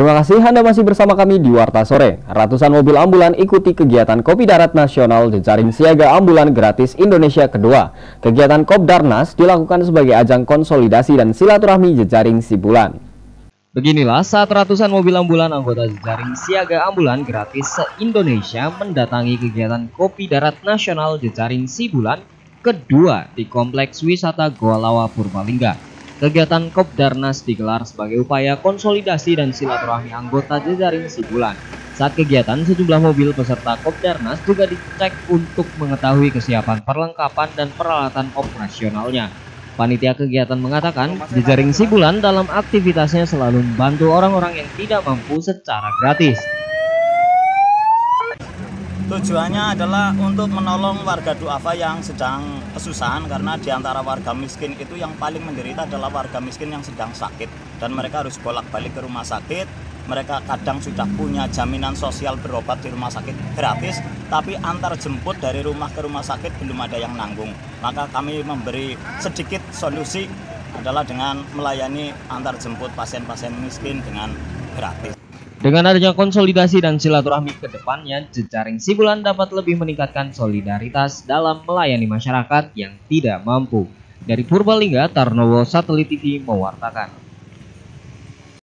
Terima kasih Anda masih bersama kami di Warta Sore. Ratusan mobil ambulan ikuti kegiatan Kopi Darat Nasional jejaring siaga ambulan gratis Indonesia kedua. Kegiatan Kopdarnas dilakukan sebagai ajang konsolidasi dan silaturahmi jejaring Sibulan. Beginilah saat ratusan mobil ambulan anggota jejaring siaga ambulan gratis se-Indonesia mendatangi kegiatan Kopi Darat Nasional jejaring Sibulan kedua di Kompleks Wisata Goa Lawa Purbalingga. Kegiatan Kopdarnas digelar sebagai upaya konsolidasi dan silaturahmi anggota jejaring Sibulan. Saat kegiatan, sejumlah mobil peserta Kopdarnas juga dicek untuk mengetahui kesiapan perlengkapan dan peralatan operasionalnya. Panitia kegiatan mengatakan, jejaring Sibulan dalam aktivitasnya selalu membantu orang-orang yang tidak mampu secara gratis. Tujuannya adalah untuk menolong warga duafa yang sedang kesusahan karena di antara warga miskin itu yang paling menderita adalah warga miskin yang sedang sakit dan mereka harus bolak-balik ke rumah sakit. Mereka kadang sudah punya jaminan sosial berobat di rumah sakit gratis, tapi antar jemput dari rumah ke rumah sakit belum ada yang nanggung. Maka kami memberi sedikit solusi adalah dengan melayani antar jemput pasien-pasien miskin dengan gratis. Dengan adanya konsolidasi dan silaturahmi ke depannya, jejaring Sibulan dapat lebih meningkatkan solidaritas dalam melayani masyarakat yang tidak mampu. Dari Purbalingga, Tarnowo Satelit TV mewartakan.